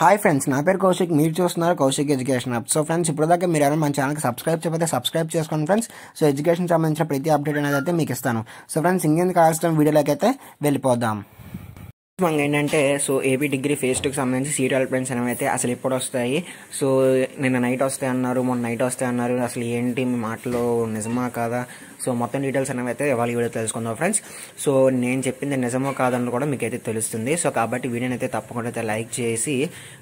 Hi friends నా పేరు కౌశిక్ మీరు చూస్తున్నారు Kaushik education up so friends ఇప్పటిదాకా మీరు ఎవరైనా మన ఛానల్కి సబ్స్క్రైబ్ చేయకపోతే సబ్స్క్రైబ్ చేసుకోండి ఫ్రెండ్స్ సో ఎడ్యుకేషన్ సంబంధించిన ప్రతి అప్డేట్ అనేది అయితే మీకు ఇస్తాను. సో ఫ్రెండ్స్ ఇంకెందుకు కావాల్సిన వీడియోలోకి అయితే వెళ్ళిపోదాం. మనకి ఏంటంటే సో ఏపీ డిగ్రీ ఫేస్ టూకి సంబంధించి సీట్ అలపెంట్స్ అనేవి అయితే అసలు ఎప్పుడు వస్తాయి సో నిన్న నైట్ వస్తాయి అన్నారు మొన్న నైట్ వస్తాయి అన్నారు. అసలు ఏంటి మీ మాటలో? నిజమా కాదా? సో మొత్తం డీటెయిల్స్ అనేవి అయితే ఇవాళ వీడియో తెలుసుకుందాం ఫ్రెండ్స్. సో నేను చెప్పింది నిజమో కాదని కూడా మీకు అయితే తెలుస్తుంది. సో కాబట్టి వీడియోని అయితే తప్పకుండా అయితే లైక్ చేసి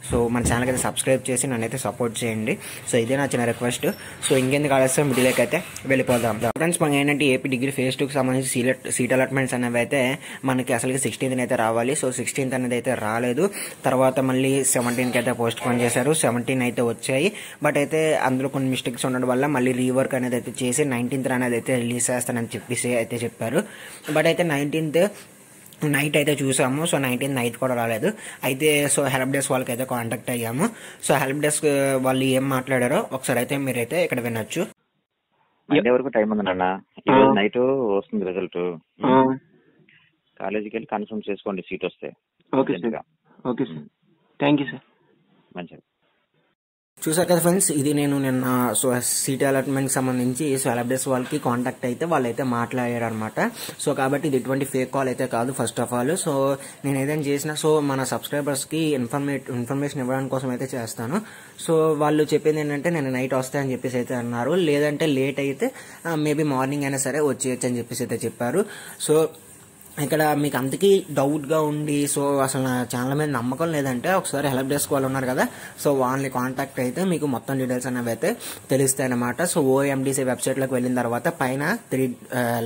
సో మన ఛానల్కి అయితే సబ్స్క్రైబ్ చేసి నన్ను అయితే సపోర్ట్ చేయండి. సో ఇదే నా చిన్న రిక్వెస్ట్ సో ఇంకెందుకు ఆలస్యం? వీడియోకి అయితే వెళ్ళిపోదాం. ఫ్రెండ్స్ మనకి ఏంటంటే ఏపీ డిగ్రీ ఫేస్ టూకి సంబంధించి సీట్ సీట్ అలాట్మెంట్స్ అనేవి అయితే మనకి అసలు సిక్స్టీన్త్ అయితే రావాలి. సో సిక్స్టీన్త్ అనేది అయితే రాలేదు. తర్వాత మళ్ళీ సెవెంటీన్కి అయితే పోస్ట్ పోన్ చేశారు. సెవెంటీన్ అయితే వచ్చాయి. బట్ అయితే అందులో కొన్ని మిస్టేక్స్ ఉండడం వల్ల మళ్ళీ రీవర్క్ అనేది అయితే చేసి నైన్టీన్త్ అనేది అయితే రిలీజ్ చేస్తానని చెప్పేసి అయితే చెప్పారు. బట్ అయితే నైన్టీన్త్ నైట్ అయితే చూసాము. సో నైన్టీన్ నైట్ కూడా రాలేదు. అయితే సో హెల్ప్ డెస్క్ వాళ్ళకి అయితే కాంటాక్ట్ అయ్యాము. సో హెల్ప్ డెస్క్ వాళ్ళు ఏం మాట్లాడారో ఒకసారి అయితే మీరైతే ఇక్కడ వినొచ్చు. వరకు టైం ఉంది నాన్న? ఈ రోజు నైట్ వస్తుంది రిజల్ట్. కాలేజీకి వెళ్ళి కన్ఫర్మ్ చేసుకోండి సీట్ వస్తే. Okay sir. Okay sir. Thank you sir. మంచిది. చూసారు కదా ఫ్రెండ్స్ ఇది నేను నిన్న సో సీట్ అలాట్మెంట్ సంబంధించి సో అలబ్డెస్ వాళ్ళకి కాంటాక్ట్ అయితే వాళ్ళైతే మాట్లాడారు అనమాట సో కాబట్టి ఇది ఎటువంటి ఫేక్ కాల్ అయితే కాదు ఫస్ట్ ఆఫ్ ఆల్ సో నేను ఏదైనా చేసినా సో మన సబ్స్క్రైబర్స్కి ఇన్ఫర్మే ఇన్ఫర్మేషన్ ఇవ్వడానికి కోసం అయితే చేస్తాను. సో వాళ్ళు చెప్పింది ఏంటంటే నేను నైట్ వస్తాయని చెప్పేసి అయితే అన్నారు. లేదంటే లేట్ అయితే మేబీ మార్నింగ్ అయినా సరే వచ్చేయచ్చు అని చెప్పేసి అయితే చెప్పారు. సో ఇక్కడ మీకు అందుకీ డౌట్గా ఉండి సో అసలు నా ఛానల్ మీద నమ్మకం లేదంటే ఒకసారి హెల్ప్ డెస్క్ వాళ్ళు ఉన్నారు కదా సో వాళ్ళని కాంటాక్ట్ అయితే మీకు మొత్తం డీటెయిల్స్ అనేవి అయితే తెలుస్తాయి అనమాట సో ఓఎండిసి వెబ్సైట్లోకి వెళ్ళిన తర్వాత పైన త్రీ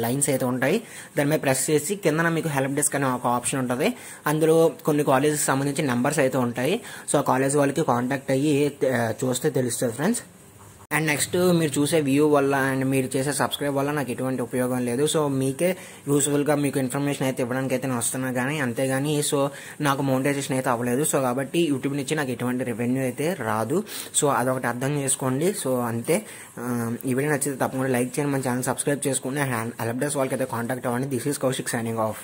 లైన్స్ అయితే ఉంటాయి. దాని మీద ప్రెస్ చేసి కిందన మీకు హెల్ప్ డెస్క్ అనే ఒక ఆప్షన్ ఉంటుంది. అందులో కొన్ని కాలేజెస్ సంబంధించి నెంబర్స్ అయితే ఉంటాయి. సో ఆ కాలేజ్ వాళ్ళకి కాంటాక్ట్ అయ్యి చూస్తే తెలుస్తుంది ఫ్రెండ్స్ అండ్ నెక్స్ట్ మీరు చూసే వ్యూ వల్ల అండ్ మీరు చేసే సబ్స్క్రైబ్ వల్ల నాకు ఎటువంటి ఉపయోగం లేదు. సో మీకే యూస్ఫుల్గా మీకు ఇన్ఫర్మేషన్ అయితే ఇవ్వడానికి అయితే నేను వస్తున్నా కానీ అంతేగాని సో నాకు మోనిటైజేషన్ అయితే అవ్వలేదు. సో కాబట్టి యూట్యూబ్ నుంచి నాకు ఎటువంటి రెవెన్యూ అయితే రాదు. సో అదొకటి అర్థం చేసుకోండి. సో అంతే. Um, ఈ వీడియో నచ్చితే తప్పకుండా లైక్ చేయండి. మన ఛానల్ సబ్స్క్రైబ్ చేసుకోండి. అండ్ హెల్ప్ డెస్క్ వాళ్ళకి అయితే కాంటాక్ట్ అవ్వండి. This is Kaushik signing off